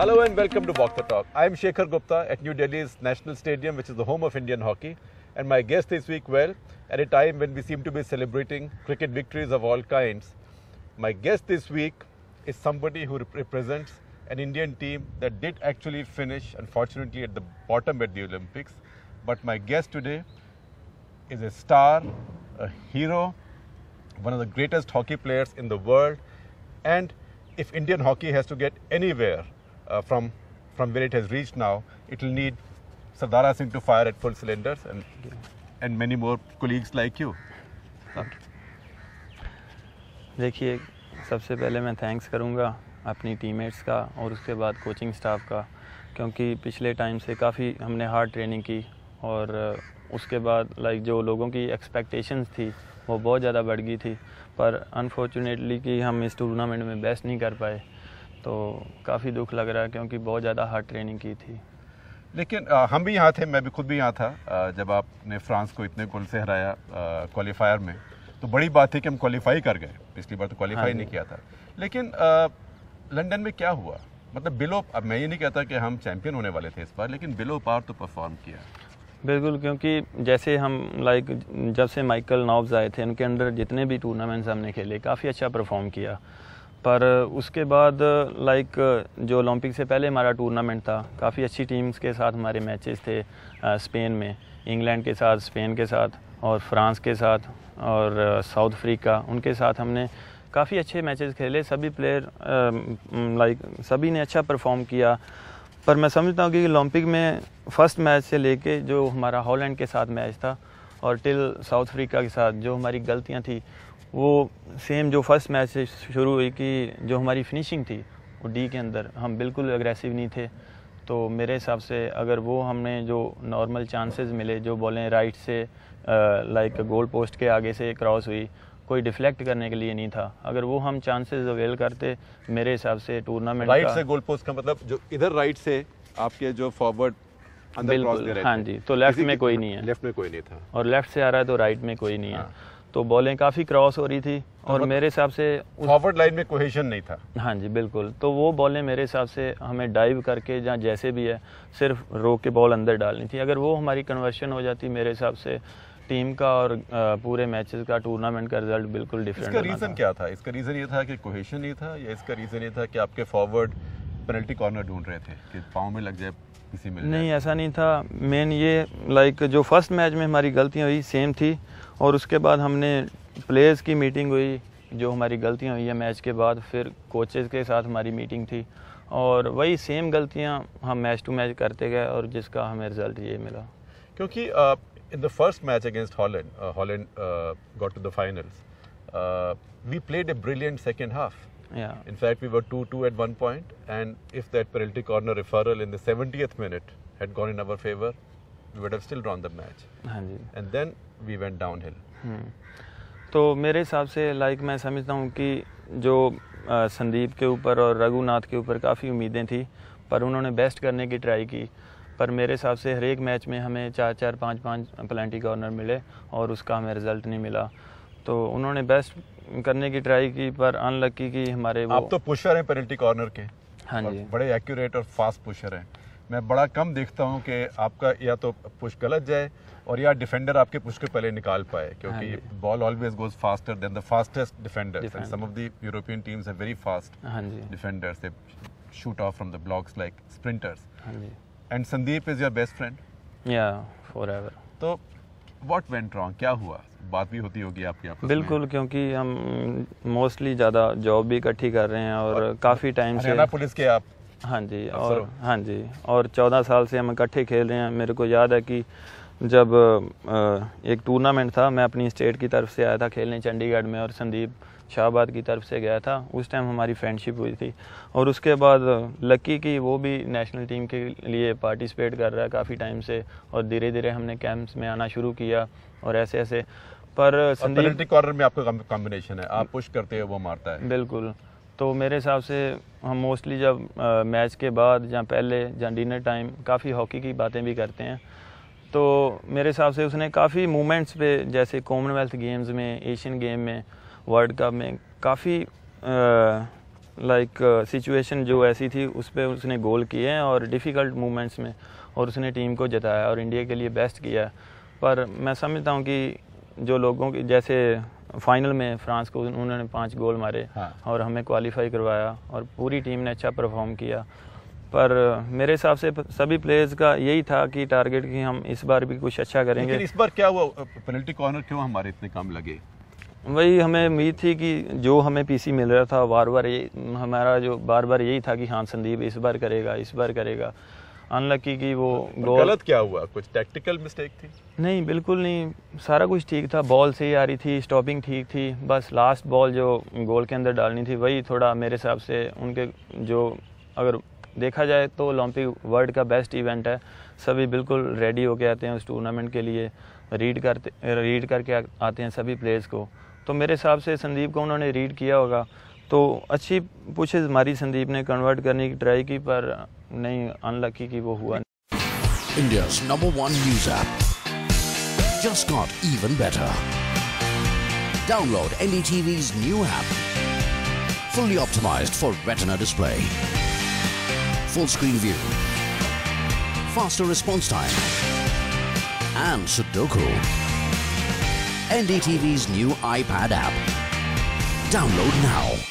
Hello and welcome to Walk the Talk. I am Shekhar Gupta at New Delhi's National Stadium, which is the home of Indian hockey. And my guest this week, well, at a time when we seem to be celebrating cricket victories of all kinds, my guest this week is somebody who represents an Indian team that did actually finish, unfortunately, at the bottom at the Olympics. But my guest today is a star, a hero, one of the greatest hockey players in the world. And if Indian hockey has to get anywhere uh, from, from where it has reached now, it will need Sardara Singh to fire at full cylinders and, and many more colleagues like you. देखिए सबसे पहले मैं thanks करूँगा अपनी teammates का और उसके बाद कोचिंग स्टाफ का क्योंकि पिछले टाइम से काफ़ी हमने हार्ड ट्रेनिंग की और उसके बाद लाइक जो लोगों की एक्सपेक्टेशंस थी वो बहुत ज़्यादा बढ़ गई थी पर अनफॉर्चुनेटली कि हम इस टूर्नामेंट में बेस्ट नहीं कर पाए तो काफ़ी दुख लग रहा है क्योंकि बहुत ज़्यादा हार्ड ट्रेनिंग की थी। लेकिन अ, हम भी यहाँ थे मैं भी खुद भी यहाँ था अ, जब आपने फ्रांस को इतने गोल से हराया क्वालिफायर में तो बड़ी बात थी कि हम क्वालिफाई कर गए। पिछली बार तो क्वालिफाई हाँ नहीं। किया था। लेकिन लंदन में क्या हुआ? मतलब बिलो अब मैं ये नहीं कहता कि हम चैंपियन होने वाले थे इस बार लेकिन बिलो पार तो परफॉर्म किया। बिल्कुल क्योंकि जैसे हम लाइक जब से माइकल नॉब्स आए थे उनके अंडर जितने भी टूर्नामेंट्स हमने खेले काफ़ी अच्छा परफॉर्म किया। पर उसके बाद लाइक जो ओलंपिक से पहले हमारा टूर्नामेंट था, काफ़ी अच्छी टीम्स के साथ हमारे मैचेस थे स्पेन में इंग्लैंड के साथ स्पेन के साथ और फ्रांस के साथ और साउथ अफ्रीका उनके साथ हमने काफ़ी अच्छे मैचेस खेले। सभी प्लेयर लाइक सभी ने अच्छा परफॉर्म किया। पर मैं समझता हूँ कि ओलंपिक में फ़र्स्ट मैच से लेके जो हमारा हॉलैंड के साथ मैच था और टिल साउथ अफ्रीका के साथ जो हमारी गलतियाँ थी वो सेम जो फ़र्स्ट मैच से शुरू हुई कि जो हमारी फिनिशिंग थी वो डी के अंदर हम बिल्कुल अग्रेसिव नहीं थे। तो मेरे हिसाब से अगर वो हमने जो नॉर्मल चांसेस मिले जो बॉलें राइट से लाइक गोल पोस्ट के आगे से क्रॉस हुई कोई डिफ्लेक्ट करने के लिए नहीं था। अगर वो हम चांसेस अवेल करते मेरे हिसाब से टूर्नामेंट राइट से गोल पोस्ट का मतलब जो इधर राइट से आपके जो फॉरवर्ड बिल्कुल, हाँ जी, तो लेफ़्ट में कोई नहीं है। लेफ़्ट में कोई नहीं था। और लेफ़्ट से आ रहा है तो राइट में कोई नहीं है। हाँ। तो बॉलें काफ़ी क्रॉस हो रही थी और मतलब- मेरे हिसाब से फॉरवर्ड लाइन में कोहेशन नहीं था। हाँ जी बिल्कुल। तो वो बॉलें मेरे हिसाब से हमें डाइव करके या जैसे भी है सिर्फ़ रोक के बॉल अंदर डालनी थी। अगर वो हमारी कन्वर्शन हो जाती मेरे हिसाब से टीम का और पूरे मैचेस का टूर्नामेंट का रिज़ल्ट बिल्कुल डिफरेंट इसका रीजन क्या था? इसका रीजन ये था कि कोहेशन नहीं था या इसका रीजन ये था कि आपके फॉरवर्ड पेनल्टी कॉर्नर ढूंढ रहे थे कि पाँव में लग जाए किसी में नहीं ऐसा नहीं था। मेन ये लाइक जो फ़र्स्ट मैच में हमारी गलतियाँ हुई सेम थी। और उसके बाद हमने प्लेयर्स की मीटिंग हुई जो हमारी गलतियाँ हुई है मैच के बाद फिर कोचेज़ के साथ हमारी मीटिंग थी। और वही सेम गलतियाँ हम मैच टू मैच करते गए और जिसका हमें रिज़ल्ट ये मिला। क्योंकि in the first match against Holland Holland got to the finals we played a brilliant second half या In fact, we were 2 2 at one point, and if that penalty corner referral in the 70th minute had gone in our favor, we would have still drawn the match. हाँ जी And then we went downhill. हम्म। तो मेरे हिसाब से like मैं समझता हूँ कि जो अ, संदीप के ऊपर और रघुनाथ के ऊपर काफ़ी उम्मीदें थी पर उन्होंने बेस्ट करने की ट्राई की पर मेरे हिसाब से हर एक मैच में हमें चार चार पाँच पाँच प्लेंटी कॉर्नर मिले और उसका हमें रिज़ल्ट नहीं मिला तो उन्होंने बेस्ट करने की ट्राई की पर अनलक्की की हमारे वो आप तो पुशर हैं पेनल्टी कॉर्नर के। हाँ जी। बड़े एक्यूरेट और फास्ट पुशर हैं। मैं बड़ा कम देखता हूँ कि आपका या तो पुश गलत जाए और या डिफेंडर आपके पुश के पहले निकाल पाए हाँ क्योंकि। Ball always goes faster than the fastest defenders and some of the European teams are very fast हाँ जी। defenders. They shoot off from the blocks like sprinters. हाँ जी। And sandeep is your best friend? या forever तो went wrong क्या हुआ? बात भी होती होगी आपकी आपस में। बिल्कुल क्योंकि हम मोस्टली ज़्यादा जॉब भी इकट्ठी कर रहे हैं और और काफ़ी टाइम से पुलिस के आप हाँ जी और हाँ जी और चौदह साल से हम इकट्ठे खेल रहे हैं। मेरे को याद है कि जब एक टूर्नामेंट था मैं अपनी स्टेट की तरफ़ से आया था खेलने चंडीगढ़ में और संदीप शाहबाद की तरफ़ से गया था। उस टाइम हमारी फ्रेंडशिप हुई थी। और उसके बाद लक्की की वो भी नेशनल टीम के लिए पार्टिसिपेट कर रहा है काफ़ी टाइम से। और धीरे धीरे हमने कैंप्स में आना शुरू किया और ऐसे ऐसे पर संदीप कॉर्नर में आपका कॉम्बिनेशन है। आप पुश करते हो वो मारता है। बिल्कुल। तो मेरे हिसाब से हम मोस्टली जब अ, मैच के बाद या पहले या डिनर टाइम काफ़ी हॉकी की बातें भी करते हैं। तो मेरे हिसाब से उसने काफ़ी मूवमेंट्स पे जैसे कॉमनवेल्थ गेम्स में एशियन गेम में वर्ल्ड कप में काफ़ी लाइक सिचुएशन जो ऐसी थी उस पर उसने गोल किए हैं और डिफ़िकल्ट मोमेंट्स में और उसने टीम को जताया और इंडिया के लिए बेस्ट किया पर मैं समझता हूँ कि जो लोगों की जैसे फाइनल में फ्रांस को उन्होंने पाँच गोल मारे हाँ। और हमें क्वालिफाई करवाया और पूरी टीम ने अच्छा परफॉर्म किया। पर मेरे हिसाब से सभी प्लेयर्स का यही था कि टारगेट कि हम इस बार भी कुछ अच्छा करेंगे। इस बार क्या हुआ? पेनल्टी कॉर्नर क्यों हमारे इतने कम लगे? वही हमें उम्मीद थी कि जो हमें पीसी मिल रहा था बार बार ये हमारा जो बार बार यही था कि हाँ संदीप इस बार करेगा इस बार करेगा। अनलकी की वो गोल गलत क्या हुआ? कुछ टैक्टिकल मिस्टेक थी? नहीं बिल्कुल नहीं। सारा कुछ ठीक था बॉल सही आ रही थी स्टॉपिंग ठीक थी। बस लास्ट बॉल जो गोल के अंदर डालनी थी वही थोड़ा मेरे हिसाब से उनके जो अगर देखा जाए तो ओलंपिक वर्ल्ड का बेस्ट इवेंट है। सभी बिल्कुल रेडी होके आते हैं उस टूर्नामेंट के लिए। रीड करते रीड करके आते हैं सभी प्लेयर्स को। तो मेरे हिसाब से संदीप को उन्होंने रीड किया होगा तो अच्छी पुशेज मारी संदीप ने कन्वर्ट करने की ट्राई की पर नहीं अनलकी कि वो हुआ better. Download NDTV's new app. Fully optimized for retina display. Full screen view. Faster response time. And Sudoku. NDTV's new iPad app. Download now.